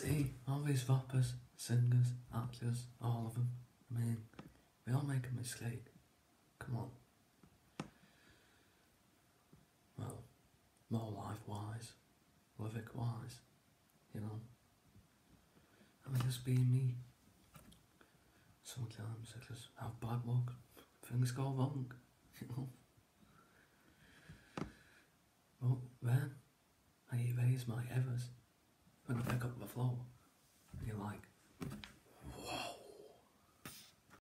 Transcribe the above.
See, all these rappers, singers, actors, all of them. I mean, we all make a mistake. Come on. Well, more life wise, live it wise, you know. I mean, just being me. Sometimes I just have bad luck. Things go wrong, you know. But then I erase my errors when I pick up the floor.